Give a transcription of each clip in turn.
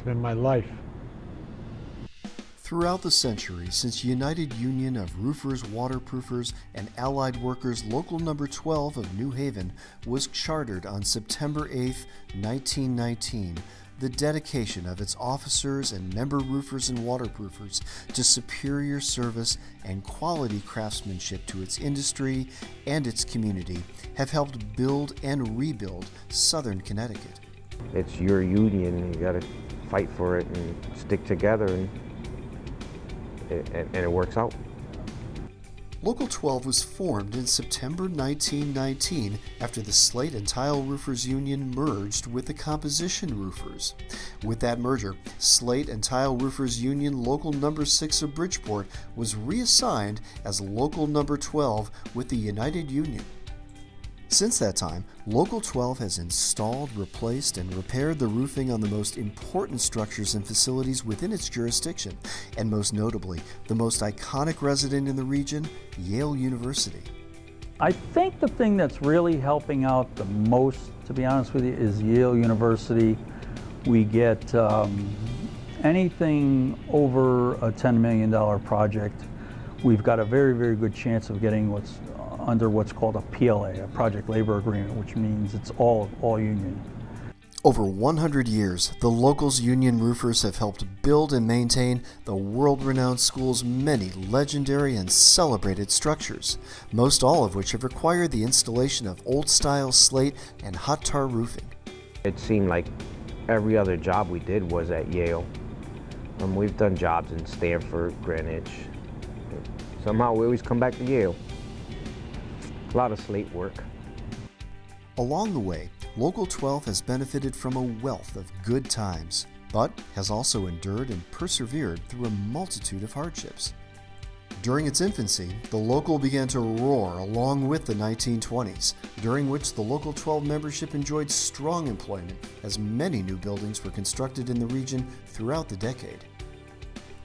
It's been my life. Throughout the century, since United Union of Roofers, Waterproofers, and Allied Workers Local Number 12 of New Haven was chartered on September 8, 1919, the dedication of its officers and member roofers and waterproofers to superior service and quality craftsmanship to its industry and its community have helped build and rebuild southern Connecticut. It's your union, you got to fight for it and stick together and and, and it works out. Local 12 was formed in September 1919 after the Slate and Tile Roofers Union merged with the Composition Roofers. With that merger, Slate and Tile Roofers Union Local Number 6 of Bridgeport was reassigned as Local Number 12 with the United Union. Since that time, Local 12 has installed, replaced, and repaired the roofing on the most important structures and facilities within its jurisdiction, and most notably, the most iconic resident in the region, Yale University. I think the thing that's really helping out the most, to be honest with you, is Yale University. We get um, anything over a $10 million project, we've got a very, very good chance of getting what's under what's called a PLA, a Project Labor Agreement, which means it's all, all union. Over 100 years, the locals union roofers have helped build and maintain the world renowned school's many legendary and celebrated structures, most all of which have required the installation of old style slate and hot tar roofing. It seemed like every other job we did was at Yale. Um, we've done jobs in Stamford, Greenwich. Somehow we always come back to Yale. A lot of slate work. Along the way, Local 12 has benefited from a wealth of good times, but has also endured and persevered through a multitude of hardships. During its infancy, the local began to roar along with the 1920s, during which the Local 12 membership enjoyed strong employment as many new buildings were constructed in the region throughout the decade.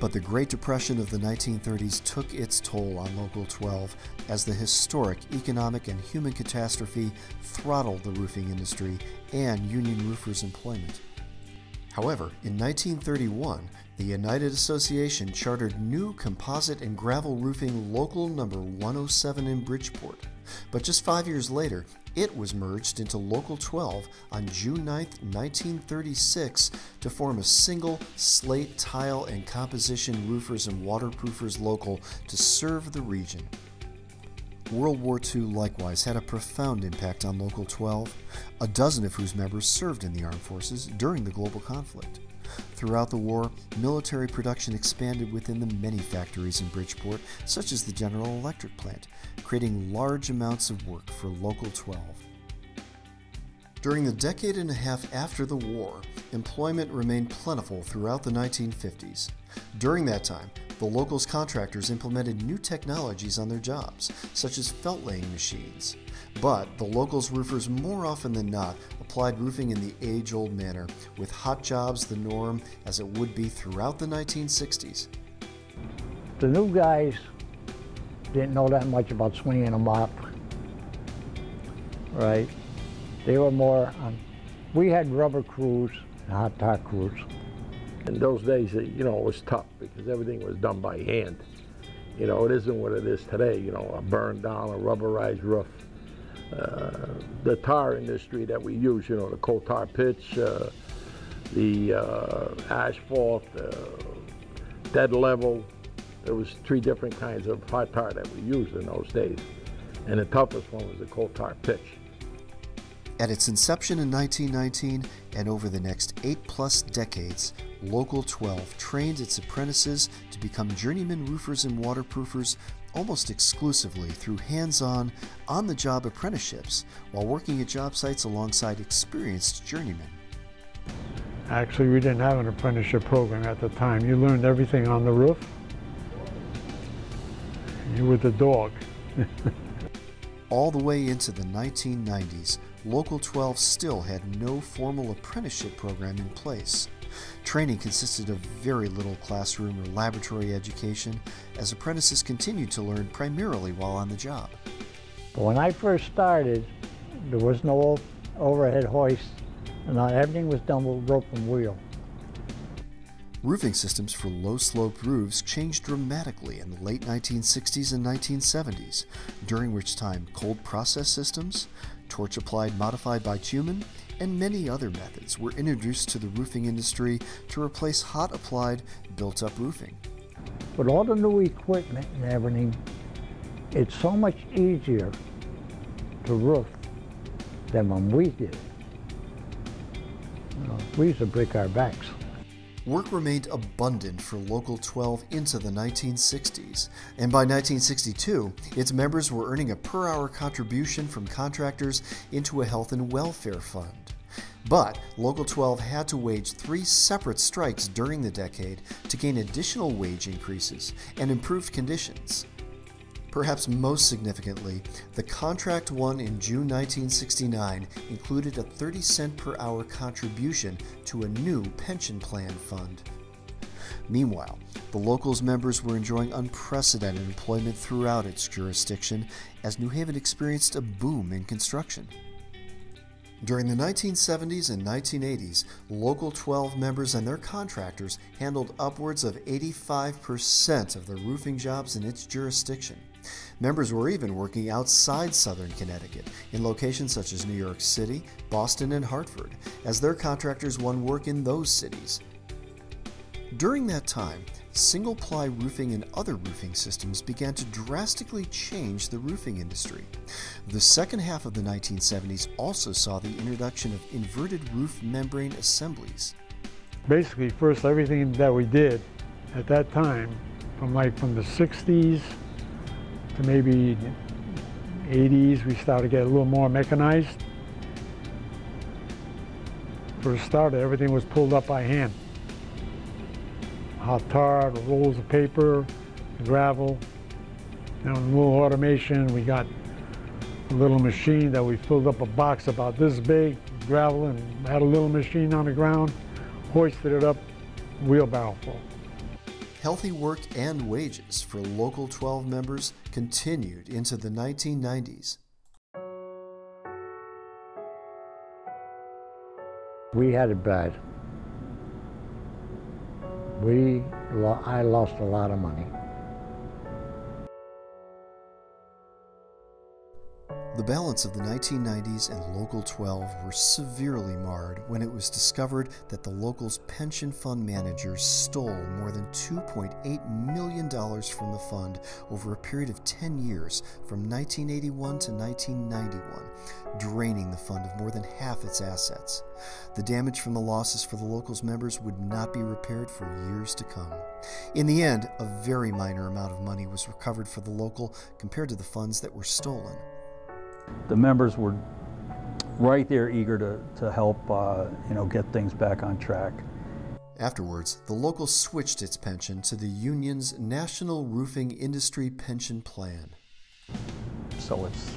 But the Great Depression of the 1930s took its toll on Local 12 as the historic economic and human catastrophe throttled the roofing industry and union roofers' employment. However, in 1931, the United Association chartered new composite and gravel roofing local number 107 in Bridgeport. But just five years later, it was merged into Local 12 on June 9, 1936, to form a single slate, tile, and composition roofers and waterproofers local to serve the region. World War II likewise had a profound impact on Local 12, a dozen of whose members served in the armed forces during the global conflict. Throughout the war, military production expanded within the many factories in Bridgeport, such as the General Electric plant, creating large amounts of work for Local 12. During the decade and a half after the war, employment remained plentiful throughout the 1950s. During that time, the locals contractors implemented new technologies on their jobs, such as felt laying machines. But the locals roofers more often than not applied roofing in the age old manner, with hot jobs the norm as it would be throughout the 1960s. The new guys didn't know that much about swinging a mop, right? They were more, um, we had rubber crews and hot tar crews. In those days, you know, it was tough because everything was done by hand. You know, it isn't what it is today, you know, a burned down, a rubberized roof. Uh, the tar industry that we use, you know, the coal tar pitch, uh, the uh, asphalt, uh, dead level. There was three different kinds of hot tar that we used in those days. And the toughest one was the coal tar pitch. At its inception in 1919 and over the next eight plus decades, Local 12 trained its apprentices to become journeyman roofers and waterproofers almost exclusively through hands on, on the job apprenticeships while working at job sites alongside experienced journeymen. Actually, we didn't have an apprenticeship program at the time. You learned everything on the roof. You were the dog. All the way into the 1990s, Local 12 still had no formal apprenticeship program in place. Training consisted of very little classroom or laboratory education, as apprentices continued to learn primarily while on the job. When I first started, there was no overhead hoist, and everything was done with rope and wheel. Roofing systems for low sloped roofs changed dramatically in the late 1960s and 1970s, during which time cold process systems, torch applied modified by bitumen, and many other methods were introduced to the roofing industry to replace hot applied built up roofing. With all the new equipment and everything, it's so much easier to roof than when we did. You know, we used to break our backs. Work remained abundant for Local 12 into the 1960s, and by 1962, its members were earning a per hour contribution from contractors into a health and welfare fund. But Local 12 had to wage three separate strikes during the decade to gain additional wage increases and improved conditions. Perhaps most significantly, the contract won in June 1969 included a 30 cent per hour contribution to a new pension plan fund. Meanwhile, the locals members were enjoying unprecedented employment throughout its jurisdiction as New Haven experienced a boom in construction. During the 1970s and 1980s, Local 12 members and their contractors handled upwards of 85% of the roofing jobs in its jurisdiction. Members were even working outside southern Connecticut in locations such as New York City, Boston, and Hartford, as their contractors won work in those cities. During that time, single ply roofing and other roofing systems began to drastically change the roofing industry. The second half of the 1970s also saw the introduction of inverted roof membrane assemblies. Basically, first everything that we did at that time, from like from the 60s to maybe 80s, we started to get a little more mechanized. For a started, everything was pulled up by hand hot tar, the rolls of paper, the gravel. And a little automation, we got a little machine that we filled up a box about this big, gravel, and had a little machine on the ground, hoisted it up, wheelbarrow full. Healthy work and wages for Local 12 members continued into the 1990s. We had it bad we, I lost a lot of money. The balance of the 1990s and Local 12 were severely marred when it was discovered that the local's pension fund managers stole more than $2.8 million from the fund over a period of 10 years from 1981 to 1991, draining the fund of more than half its assets. The damage from the losses for the local's members would not be repaired for years to come. In the end, a very minor amount of money was recovered for the local compared to the funds that were stolen the members were right there eager to, to help uh, you know, get things back on track. Afterwards, the local switched its pension to the union's National Roofing Industry Pension Plan. So it's,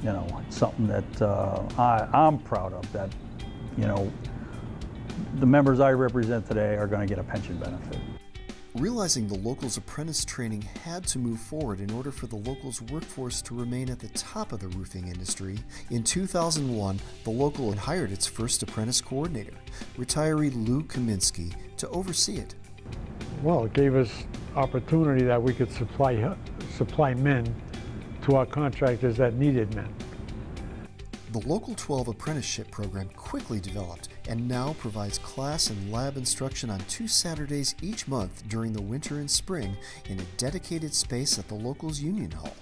you know, it's something that uh, I, I'm proud of, that, you know, the members I represent today are going to get a pension benefit. Realizing the locals' apprentice training had to move forward in order for the locals' workforce to remain at the top of the roofing industry, in 2001, the local had hired its first apprentice coordinator, retiree Lou Kaminsky, to oversee it. Well, it gave us opportunity that we could supply, supply men to our contractors that needed men. The Local 12 apprenticeship program quickly developed and now provides class and lab instruction on two Saturdays each month during the winter and spring in a dedicated space at the local's Union Hall.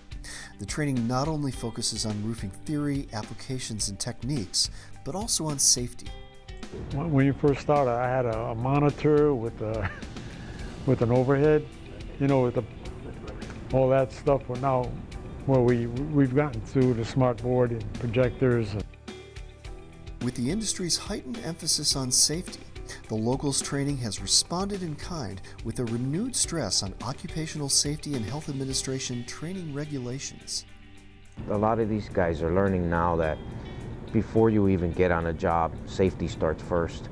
The training not only focuses on roofing theory, applications, and techniques, but also on safety. When you first started, I had a, monitor with a with an overhead, you know, with the, all that stuff. But now well, we, we've gotten through the smart board and projectors. With the industry's heightened emphasis on safety, the locals training has responded in kind with a renewed stress on occupational safety and health administration training regulations. A lot of these guys are learning now that before you even get on a job, safety starts first.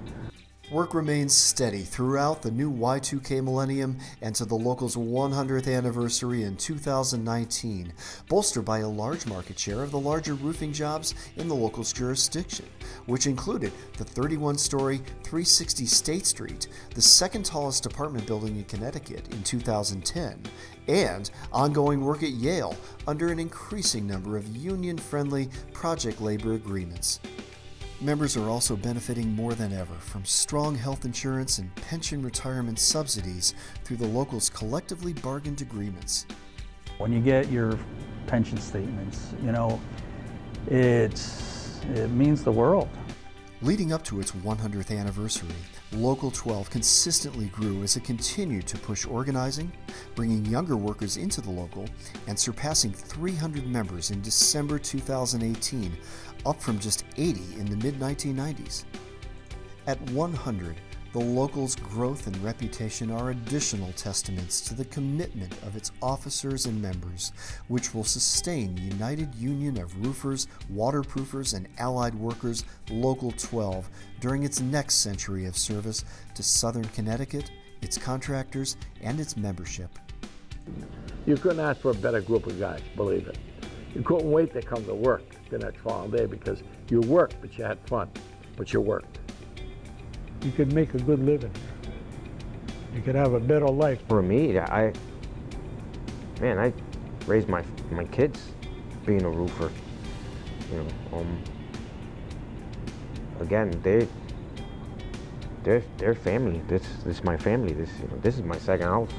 Work remains steady throughout the new Y2K millennium and to the local's 100th anniversary in 2019, bolstered by a large market share of the larger roofing jobs in the local's jurisdiction, which included the 31 story 360 State Street, the second tallest apartment building in Connecticut in 2010, and ongoing work at Yale under an increasing number of union friendly project labor agreements. Members are also benefiting more than ever from strong health insurance and pension retirement subsidies through the local's collectively bargained agreements. When you get your pension statements, you know, it's, it means the world. Leading up to its 100th anniversary, Local 12 consistently grew as it continued to push organizing, bringing younger workers into the local, and surpassing 300 members in December 2018, up from just 80 in the mid 1990s. At 100, the local's growth and reputation are additional testaments to the commitment of its officers and members, which will sustain United Union of Roofers, Waterproofers, and Allied Workers Local 12 during its next century of service to Southern Connecticut, its contractors, and its membership. You couldn't ask for a better group of guys, believe it. You couldn't wait to come to work the next following day because you worked, but you had fun, but you worked. You could make a good living. You could have a better life. For me, I, man, I raised my my kids being a roofer. You know, um, again, they, they're, they're family. This, this is my family. This, you know, this is my second house.